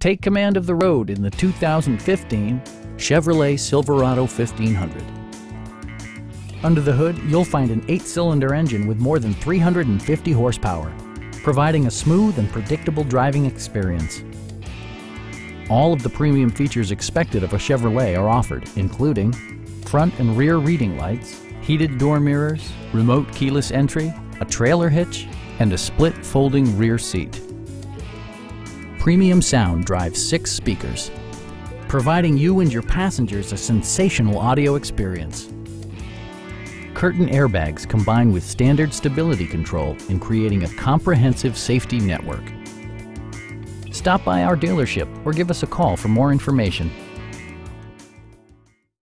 Take command of the road in the 2015 Chevrolet Silverado 1500. Under the hood, you'll find an eight-cylinder engine with more than 350 horsepower, providing a smooth and predictable driving experience. All of the premium features expected of a Chevrolet are offered, including front and rear reading lights, heated door mirrors, remote keyless entry, a trailer hitch, and a split folding rear seat. Premium sound drives six speakers, providing you and your passengers a sensational audio experience. Curtain airbags combine with standard stability control in creating a comprehensive safety network. Stop by our dealership or give us a call for more information.